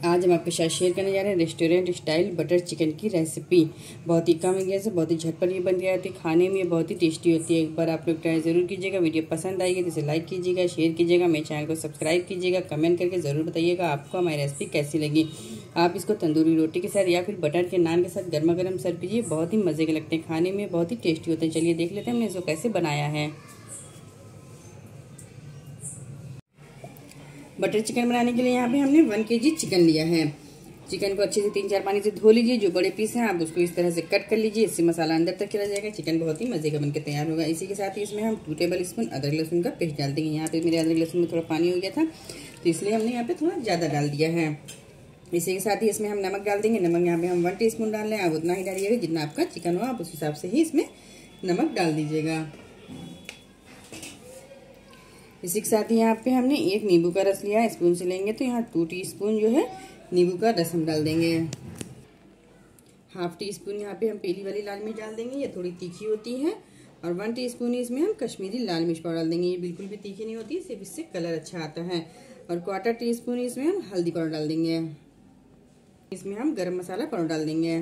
आज हम आपके साथ शेयर करने जा रहे हैं रेस्टोरेंट स्टाइल बटर चिकन की रेसिपी बहुत ही कम गैस से बहुत ही झटपट ये बन गया है, खाने में बहुत ही टेस्टी होती है। एक बार आप लोग ट्राई ज़रूर कीजिएगा वीडियो पसंद आएगी तो इसे लाइक कीजिएगा शेयर कीजिएगा, मेरे चैनल को सब्सक्राइब कीजिएगा कमेंट करके ज़रूर बताइएगा आपको हमारी रेसिपी कैसी लगी। आप इसको तंदूरी रोटी के साथ या फिर बटर के नान के साथ गर्मा गर्म सर्व कीजिए, बहुत ही मज़े के लगते हैं खाने में, बहुत ही टेस्टी होते हैं। चलिए देख लेते हैं हमने इसको कैसे बनाया है। बटर चिकन बनाने के लिए यहाँ पे हमने वन के जी चिकन लिया है। चिकन को अच्छे से तीन चार पानी से धो लीजिए, जो बड़े पीस हैं, आप उसको इस तरह से कट कर लीजिए, इससे मसाला अंदर तक चला जाएगा, चिकन बहुत ही मज़े का बनकर तैयार होगा। इसी के साथ ही इसमें हम टू टेबल स्पून अदरक लहसुन का पेस्ट डाल देंगे। यहाँ पे मेरे अदरक लहसुन में थोड़ा पानी हो गया था तो इसलिए हमने यहाँ पे थोड़ा ज़्यादा डाल दिया है। इसी के साथ ही इसमें हम नमक डाल देंगे। नमक यहाँ पे हम वन टी स्पून डाल रहे हैं। आप उतना ही डालिएगा जितना आपका चिकन हो, आप उस हिसाब से ही इसमें नमक डाल दीजिएगा। इसी के साथ यहाँ पे हमने एक नींबू का रस लिया स्पून से लेंगे तो यहाँ टू टी स्पून जो है नींबू का रस हम डाल देंगे। हाफ़ टी स्पून यहाँ पे हम पीली वाली लाल मिर्च डाल देंगे, ये थोड़ी तीखी होती है, और वन टी स्पून इसमें हम कश्मीरी लाल मिर्च पाउडर डाल देंगे, ये बिल्कुल भी तीखी नहीं होती, सिर्फ़ इससे कलर अच्छा आता है, और क्वार्टर टी स्पून इसमें हम हल्दी पाउडर डाल देंगे। इसमें हम गरम मसाला पाउडर डाल देंगे।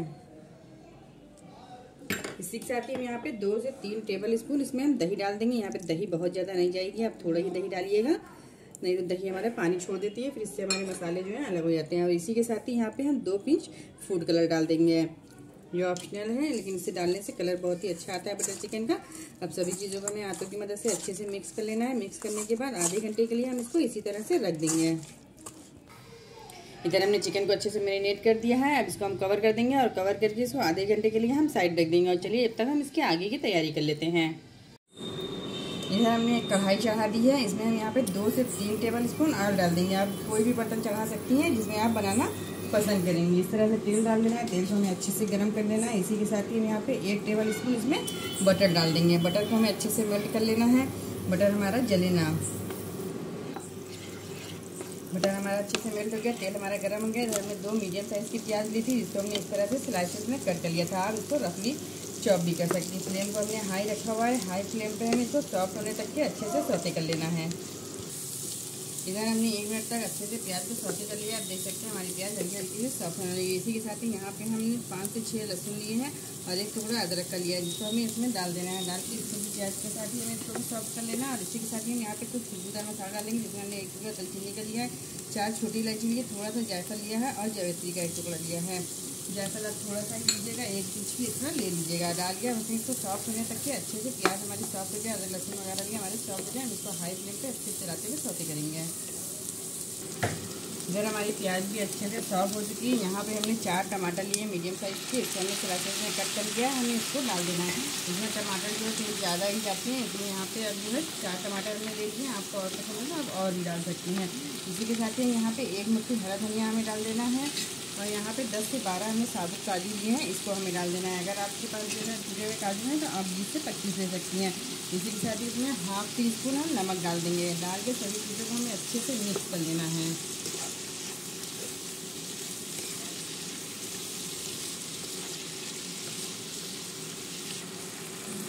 इसी के साथ ही हम यहाँ पे दो से तीन टेबल स्पून इसमें हम दही डाल देंगे। यहाँ पे दही बहुत ज़्यादा नहीं जाएगी। आप थोड़ा ही दही डालिएगा। नहीं तो दही हमारा पानी छोड़ देती है, फिर इससे हमारे मसाले जो हैं अलग हो जाते हैं। और इसी के साथ ही यहाँ पे हम दो पिंच फ़ूड कलर डाल देंगे। ये ऑप्शनल है, लेकिन इसे डालने से कलर बहुत ही अच्छा आता है बटर चिकन का। अब सभी चीज़ों को हमें हाथों की मदद से अच्छे से मिक्स कर लेना है। मिक्स करने के बाद आधे घंटे के लिए हम इसको इसी तरह से रख देंगे। इधर हमने चिकन को अच्छे से मैरिनेट कर दिया है, अब इसको हम कवर कर देंगे और कवर करके इसको आधे घंटे के लिए हम साइड रख देंगे। और चलिए, अब तक हम इसके आगे की तैयारी कर लेते हैं। इधर हमने कढ़ाई चढ़ा दी है, इसमें हम यहाँ पे दो से तीन टेबल स्पून ऑयल डाल देंगे। आप कोई भी बर्तन चढ़ा सकती हैं, जिसमें आप बनाना पसंद करेंगे। इस तरह से तेल डाल देना है, तेल को हमें अच्छे से गर्म कर लेना है। इसी के साथ ही हम यहाँ पे एक टेबल स्पून इसमें बटर डाल देंगे। बटर को हमें अच्छे से मेल्ट कर लेना है। बटर हमारा जले ना बटर हमारा अच्छे से मेल्ट हो गया, तेल हमारा गर्म हो गया। इधर हमने दो मीडियम साइज़ की प्याज ली थी, जिसको हमने इस तरह से स्लाइसेस में कट कर लिया था। आप इसको रफली चॉप भी कर सकते हैं। फ्लेम को हमने हाई रखा हुआ है। हाई फ्लेम पे हमें इसको सॉफ्ट होने तक के अच्छे से सोते कर लेना है। इधर हमने एक मिनट तक अच्छे से प्याज को सौते कर लिया। आप देख सकते हैं हमारी प्याज हल्की हल्की से सॉफ्ट होने लगी। इसी के साथ ही यहाँ पे हमने पाँच से छः लहसुन लिए हैं और एक टुकड़ा अदरक का लिया है जिसको हमें इसमें डाल देना है। डाल के इसको भी प्याज के साथ ही हमें इसको भी सॉफ्ट कर लेना और इसी के साथ ही हम यहाँ पे कुछ खुशबूदार मसाला डालेंगे, जिसमें हमने एक टुकड़ा दलचीनी का लिया है। चार छोटी इलायची लिए थोड़ा सा जायफल लिया है और जावेत्री का एक टुकड़ा लिया है। जायफल आप थोड़ा सा ही लीजिएगा, एक इंच भी इतना ले लीजिएगा। डाल के हम इसको सॉफ्ट होने तक के अच्छे से प्याज हमारी सॉफ्ट हो गया अदर लहसुन वगैरह लिए हमारे सॉफ्ट हो जाए हम इसको हाई फ्लेम पर अच्छे से चलाते हुए सौते करेंगे। इधर हमारी प्याज भी अच्छे से सॉफ्ट हो चुकी है। यहाँ पे हमने चार टमाटर लिए मीडियम साइज़ के। इसको हमने स्लाइसेस में कट कर लिया हमें इसको डाल देना है। इसमें टमाटर जो है ज़्यादा ही जाते हैं, इसलिए यहाँ पे अब जो है चार टमाटर में देखिए आपको और पसंद है आप और भी डाल सकती हैं। इसी के साथ ही यहाँ पर एक मुट्ठी हरा धनिया हमें डाल देना है। और यहाँ पे 10 से 12 हमने साबुत काजू लिए हैं। इसको हमें डाल देना है। अगर आपके पास जो है भुजे हुए काजू हैं तो आप बीस से पच्चीस ले सकती हैं। इसी के साथ ही इसमें हाफ़ टी स्पून हम नमक डाल देंगे। डाल के सभी चीज़ों को हमें अच्छे से मिक्स कर लेना है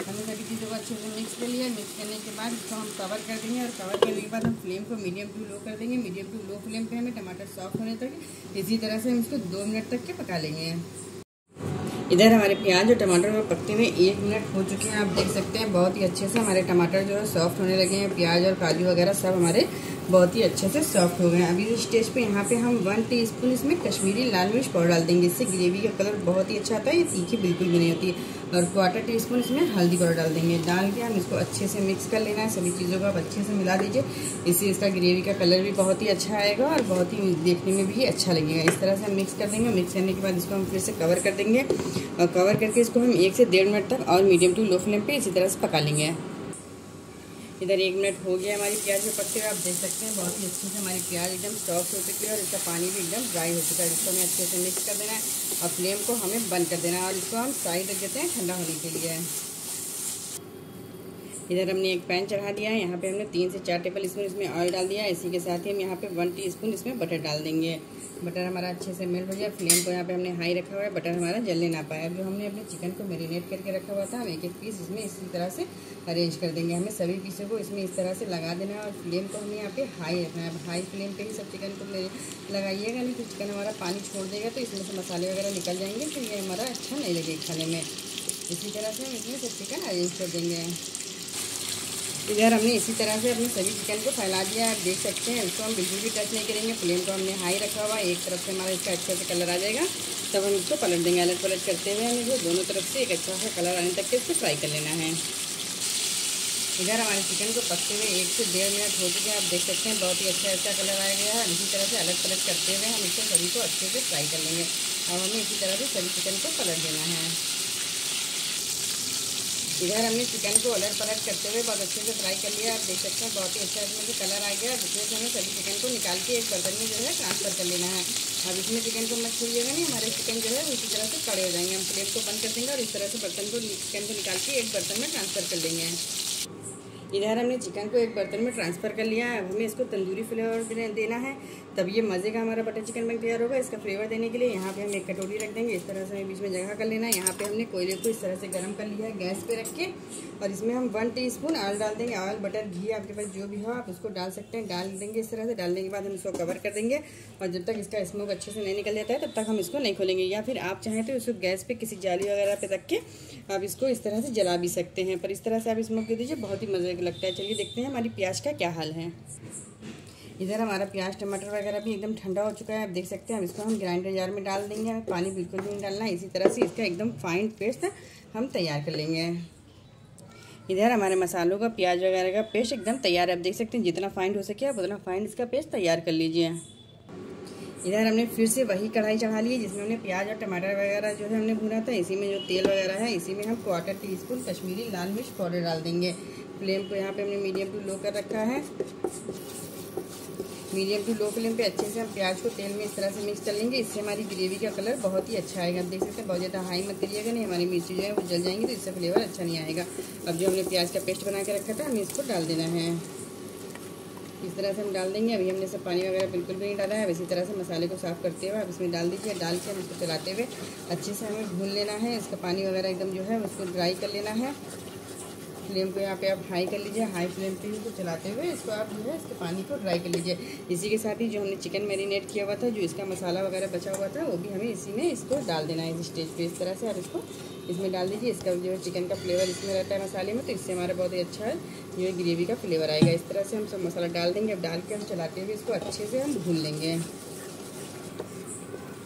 हमने सभी चीज़ों को अच्छे से मिक्स कर लिया। मिक्स करने के बाद इसको हम कवर कर देंगे और कवर करने के बाद हम फ्लेम को मीडियम टू लो कर देंगे। मीडियम टू लो फ्लेम पे हमें टमाटर सॉफ्ट होने तक इसी तरह से हम इसको दो मिनट तक के पका लेंगे। इधर हमारे प्याज और टमाटर को पकते हुए एक मिनट हो चुके हैं। आप देख सकते हैं, बहुत ही अच्छे से हमारे टमाटर जो है सॉफ्ट होने लगे हैं। प्याज और काजू वगैरह सब हमारे बहुत ही अच्छे से सॉफ्ट हो गए हैं। अभी इस स्टेज पे यहाँ पे हम वन टीस्पून इसमें कश्मीरी लाल मिर्च पाउडर डाल देंगे। इससे ग्रेवी का कलर बहुत ही अच्छा आता है। ये तीखी बिल्कुल भी नहीं होती और क्वार्टर टी स्पून इसमें हल्दी पाउडर डाल देंगे। डाल के हम इसको अच्छे से मिक्स कर लेना है। सभी चीज़ों को आप अच्छे से मिला दीजिए। इससे इसका ग्रेवी का कलर भी बहुत ही अच्छा आएगा और बहुत ही देखने में भी अच्छा लगेगा। इस तरह से हम मिक्स कर देंगे। मिक्स करने के बाद इसको हम फिर से कवर कर देंगे। और कवर करके इसको हम एक से डेढ़ मिनट तक और मीडियम टू लो फ्लेम पर इसी तरह से पका लेंगे। इधर एक मिनट हो गया हमारी प्याज में पकते हुए आप देख सकते हैं, बहुत ही अच्छे से हमारी प्याज एकदम सॉफ्ट हो चुकी है और इसका पानी भी एकदम ड्राई हो चुका है। इसको हमें अच्छे से मिक्स कर देना है। और फ्लेम को हमें बंद कर देना है और इसको हम साइड रख देते हैं ठंडा होने के लिए। इधर हमने एक पैन चढ़ा दिया है, यहाँ पे हमने तीन से चार टेबल स्पून इसमें ऑयल डाल दिया इसी के साथ ही हम यहाँ पे वन टी स्पून इसमें बटर डाल देंगे। बटर हमारा अच्छे से मेल्ट हो जाए फ्लेम को यहाँ पे हमने हाई रखा हुआ है बटर हमारा जलने ना पाया। अब जो हमने अपने चिकन को मेरीनेट करके रखा हुआ था, हम एक एक पीस इसमें इसी तरह से अरेंज कर देंगे। हमें सभी पीसों को इसमें इस तरह से लगा देना है और फ्लेम को हमें यहाँ पे हाई रखना है। हाई फ्लेम पे ही सब चिकन को लगाइएगा, नहीं तो चिकन हमारा पानी छोड़ देगा तो इसमें से मसाले वगैरह निकल जाएँगे तो ये हमारा अच्छा नहीं लगेगा खाने में। इसी तरह से हम इसमें सब चिकन अरेंज कर देंगे। इधर हमने इसी तरह से अपने सभी चिकन को फैला दिया आप देख सकते हैं। इसको हम बिल्कुल भी टच नहीं करेंगे फ्लेम को हमने हाई रखा हुआ एक तरफ़ से हमारा इसका अच्छा से कलर आ जाएगा। तब हम इसको पलट देंगे, अलग पलट करते हुए हमें दोनों तरफ़ से एक अच्छा सा कलर आने तक के इसको फ्राई कर लेना है। इधर हमारे चिकन को पकते हुए एक से डेढ़ मिनट हो चुके हैं, आप देख सकते हैं, बहुत ही अच्छा अच्छा कलर आ गया है। इसी तरह से अलग पलट करते हुए हम इसको सभी को अच्छे से फ्राई कर लेंगे। अब हमें इसी तरह से सभी चिकन को पलट देना है। इधर हमने चिकन को अलट पलट करते हुए बहुत अच्छे से फ्राई कर लिया। आप देख सकते हैं, बहुत ही अच्छा इसमें से कलर आ गया। जिसमें से हमें सभी चिकन को निकाल के एक बर्तन में जो है ट्रांसफ़र कर लेना है। अब इसमें चिकन को मत छोड़िएगा नहीं, हमारे चिकन जो है उसी तरह से कड़े हो जाएँगे। हम प्लेट को बंद कर देंगे और इस तरह से बर्तन को चिकन को निकाल के एक बर्तन में ट्रांसफ़र कर लेंगे। इधर हमने चिकन को एक बर्तन में ट्रांसफ़र कर लिया है। अब हमें इसको तंदूरी फ्लेवर देना है। तब ये मज़े का हमारा बटर चिकन बन तैयार होगा। इसका फ्लेवर देने के लिए यहाँ पे हम एक कटोरी रख देंगे। इस तरह से हमें बीच में जगह कर लेना है। यहाँ पे हमने कोयले को इस तरह से गर्म कर लिया है, गैस पे रख के। और इसमें हम वन टी स्पून ऑयल डाल देंगे। ऑयल बटर घी, आपके पास जो भी हो, आप उसको डाल सकते हैं। डाल देंगे इस तरह से। डालने के बाद हम इसको कवर कर देंगे। और जब तक इसका स्मोक अच्छे से नहीं निकल जाता है, तब तक हम इसको नहीं खोलेंगे। या फिर आप चाहें तो इसको गैस पर किसी जाली वगैरह पर रख के आप इसको इस तरह से जला भी सकते हैं। पर इस तरह से आप स्मोक दे दीजिए, बहुत ही मज़े लगता है। चलिए देखते हैं हमारी प्याज का क्या हाल है। इधर हमारा प्याज, टमाटर वगैरह भी एकदम ठंडा हो चुका है। आप देख सकते हैं, अब इसको हम ग्राइंडर जार में डाल देंगे। पानी बिल्कुल भी नहीं डालना है। इसी तरह से इसका एकदम फाइन पेस्ट हम तैयार कर लेंगे। इधर हमारे मसालों का, प्याज वगैरह का पेस्ट एकदम तैयार है। आप देख सकते हैं, जितना फाइन हो सके आप उतना फाइन इसका पेस्ट तैयार कर लीजिए। इधर हमने फिर से वही कढ़ाई चढ़ा ली है जिसमें हमने प्याज और टमाटर वगैरह जो है हमने भुना था। इसी में जो तेल वगैरह है, इसी में हम क्वार्टर टी स्पून कश्मीरी लाल मिर्च पाउडर डाल देंगे। फ्लेम को यहाँ पे हमने मीडियम टू लो कर रखा है। मीडियम टू लो फ्लेम पे अच्छे से हम प्याज को तेल में इस तरह से मिक्स कर लेंगे। इससे हमारी ग्रेवी का कलर बहुत ही अच्छा आएगा। आप देख सकते हैं, बहुत ज़्यादा हाई मत करिएगा नहीं, हमारी मिर्ची जो है वो जल जाएँगी तो इससे फ्लेवर अच्छा नहीं आएगा। अब जो हमने प्याज का पेस्ट बना के रखा था हमें इसको डाल देना है। इस तरह से हम डाल देंगे। अभी हमने सब पानी वगैरह बिल्कुल भी नहीं डाला है। अब इसी तरह से मसाले को साफ़ करते हुए आप इसमें डाल दीजिए। डाल के हम इसको चलाते हुए अच्छे से हमें भून लेना है। इसका पानी वगैरह एकदम जो है उसको ड्राई कर लेना है। फ्लेम को यहाँ पे आप हाई कर लीजिए, हाई फ्लेम पे इसको चलाते हुए इसको आप जो है इसके पानी को ड्राई कर लीजिए। इसी के साथ ही जो हमने चिकन मैरिनेट किया हुआ था, जो इसका मसाला वगैरह बचा हुआ था, वो भी हमें इसी में इसको डाल देना है, इस स्टेज पे इस तरह से आप इसको इसमें डाल दीजिए। इसका जो है चिकन का फ्लेवर इसमें रहता है मसाले में तो इससे हमारा बहुत ही अच्छा जो है ग्रेवी का फ्लेवर आएगा। इस तरह से हम सब मसाला डाल देंगे। अब डाल के हम चलाते हुए इसको अच्छे से हम भून लेंगे।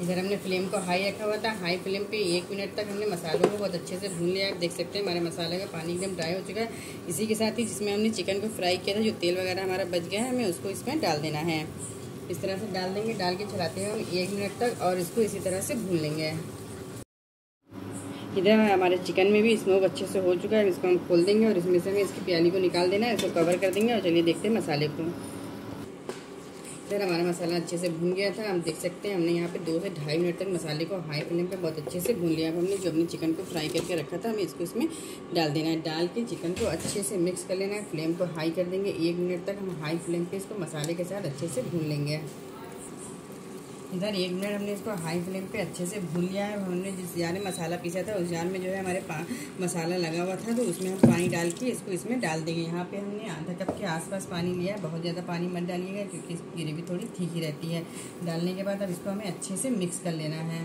इधर हमने फ्लेम को हाई रखा हुआ था। हाई फ्लेम पे एक मिनट तक हमने मसालों को बहुत अच्छे से भून लिया। आप देख सकते हैं हमारे मसाले का पानी एकदम ड्राई हो चुका है। इसी के साथ ही जिसमें हमने चिकन को फ्राई किया था, जो तेल वगैरह हमारा बच गया है, हमें उसको इसमें डाल देना है। इस तरह से डाल देंगे, डाल के चलाते हैं हम एक मिनट तक और इसको इसी तरह से भून लेंगे। इधर हमारे चिकन में भी स्मोक अच्छे से हो चुका है। इसको हम खोल देंगे और इसमें से हमें इसकी प्याली को निकाल देना है। इसको कवर कर देंगे और चलिए देखते हैं मसाले को। फिर हमारा मसाला अच्छे से भून गया था। हम देख सकते हैं, हमने यहाँ पे दो से ढाई मिनट तक मसाले को हाई फ्लेम पे बहुत अच्छे से भून लिया। अब हमने जो हमने चिकन को फ्राई करके रखा था, हमें इसको इसमें डाल देना है। डाल के चिकन को अच्छे से मिक्स कर लेना है। फ्लेम को हाई कर देंगे। एक मिनट तक हम हाई फ्लेम पर इसको मसाले के साथ अच्छे से भून लेंगे। इधर एक मिनट हमने इसको हाई फ्लेम पे अच्छे से भून लिया है। हमने जिस जार में मसाला पीसा था, उस जार में जो है हमारे मसाला लगा हुआ था तो उसमें हम पानी डाल के इसको इसमें डाल देंगे। यहाँ पे हमने आधा कप के आसपास पानी लिया है। बहुत ज़्यादा पानी मत डालिएगा, क्योंकि इसकी ग्रेवी थोड़ी ठीक ही रहती है। डालने के बाद अब इसको हमें अच्छे से मिक्स कर लेना है।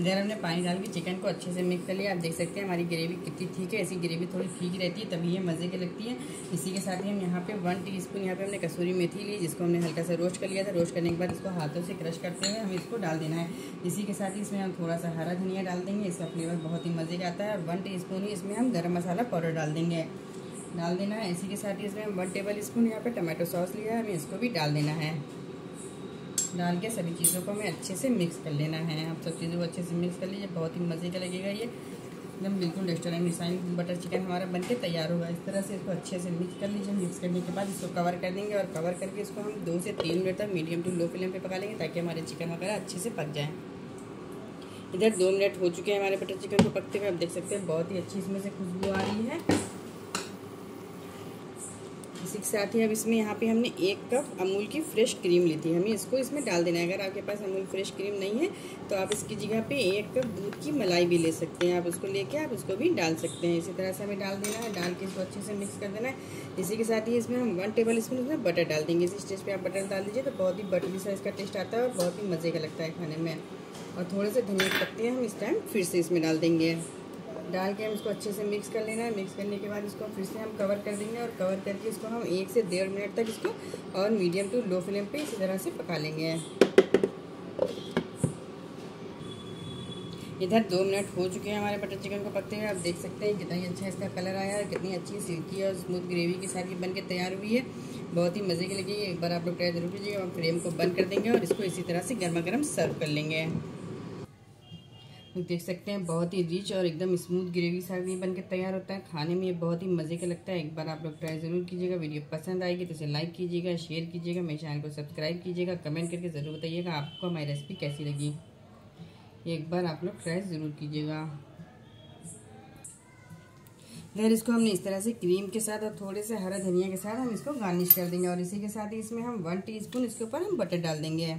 इधर हमने पानी डाल के चिकन को अच्छे से मिक्स कर लिया। आप देख सकते हैं हमारी ग्रेवी कितनी ठीक है। ऐसी ग्रेवी थोड़ी ठीक रहती है, तभी ये मज़े की लगती है। इसी के साथ ही हम यहाँ पे वन टी स्पून यहाँ पे हमने कसूरी मेथी ली, जिसको हमने हल्का सा रोस्ट कर लिया था। रोस्ट करने के बाद इसको हाथों से क्रश करते हुए हमें इसको डाल देना है। इसी के साथ ही इसमें हम थोड़ा सा हरा धनिया डाल देंगे। इसका फ्लेवर बहुत ही मज़े का आता है। और वन टी ही इसमें हम गर्म मसाला पाउडर डाल देंगे। डाल देना है। इसी के साथ ही इसमें वन टेबल स्पून यहाँ पर टमाटो सॉस लिया है। हमें इसको भी डाल देना है। डाल के सभी चीज़ों को हमें अच्छे से मिक्स कर लेना है। आप सब चीज़ों को अच्छे से मिक्स कर लीजिए, बहुत ही मज़े का लगेगा ये। एकदम बिल्कुल रेस्टोरेंट स्टाइल बटर चिकन हमारा बनके तैयार होगा। इस तरह से इसको अच्छे से मिक्स कर लीजिए। मिक्स करने के बाद इसको कवर कर देंगे और कवर करके इसको हम दो से तीन मिनट तक मीडियम टू लो फ्लेम पे पका लेंगे ताकि हमारे चिकन वगैरह अच्छे से पक जाए। इधर दो मिनट हो चुके हैं हमारे बटर चिकन को पकते हुए। आप देख सकते हैं बहुत ही अच्छी इसमें से खुशबू आ रही है। साथ ही। अब इसमें यहाँ पे हमने एक कप अमूल की फ्रेश क्रीम ली थी। हमें इसको इसमें डाल देना है। अगर आपके पास अमूल फ्रेश क्रीम नहीं है तो आप इसकी जगह पे एक कप दूध की मलाई भी ले सकते हैं। आप उसको लेके आप उसको भी डाल सकते हैं। इसी तरह से हमें डाल देना है। डाल के इसको अच्छे से मिक्स कर देना है। इसी के साथ ही इसमें हम वन टेबल स्पून इसमें बटर डाल देंगे। इसी स्टेज पर आप बटर डाल दीजिए तो बहुत ही बटरी सा इसका टेस्ट आता है और बहुत ही मज़े का लगता है खाने में। और थोड़े से धनिया पत्ते हम इस टाइम फिर से इसमें डाल देंगे। डाल के हम इसको अच्छे से मिक्स कर लेना है। मिक्स करने के बाद इसको फिर से हम कवर कर देंगे और कवर करके इसको हम एक से डेढ़ मिनट तक इसको और मीडियम टू लो फ्लेम पे इसी तरह से पका लेंगे। इधर दो मिनट हो चुके हैं हमारे बटर चिकन को पकते हुए। आप देख सकते हैं कितना ही अच्छा इसका कलर आया है, कितनी अच्छी सिल्की और स्मूथ ग्रेवी के साथ ये बन के तैयार हुई है। बहुत ही मज़े की लगी एक बार आप लोग ट्राई ज़रूर कीजिएगा। हम फ्लेम को बंद कर देंगे और इसको इसी तरह से गर्मा गर्म सर्व कर लेंगे। देख सकते हैं, बहुत ही रिच और एकदम स्मूथ ग्रेवी सा भी बन के तैयार होता है। खाने में ये बहुत ही मज़े का लगता है। एक बार आप लोग ट्राई ज़रूर कीजिएगा वीडियो पसंद आएगी तो इसे लाइक कीजिएगा शेयर कीजिएगा, मेरे चैनल को सब्सक्राइब कीजिएगा कमेंट करके ज़रूर बताइएगा आपको हमारी रेसिपी कैसी लगी। एक बार आप लोग ट्राई ज़रूर कीजिएगा। फिर इसको हमने इस तरह से क्रीम के साथ और थोड़े से हरा धनिया के साथ हम इसको गार्निश कर देंगे और इसी के साथ ही इसमें हम वन टीस्पून इसके ऊपर हम बटर डाल देंगे।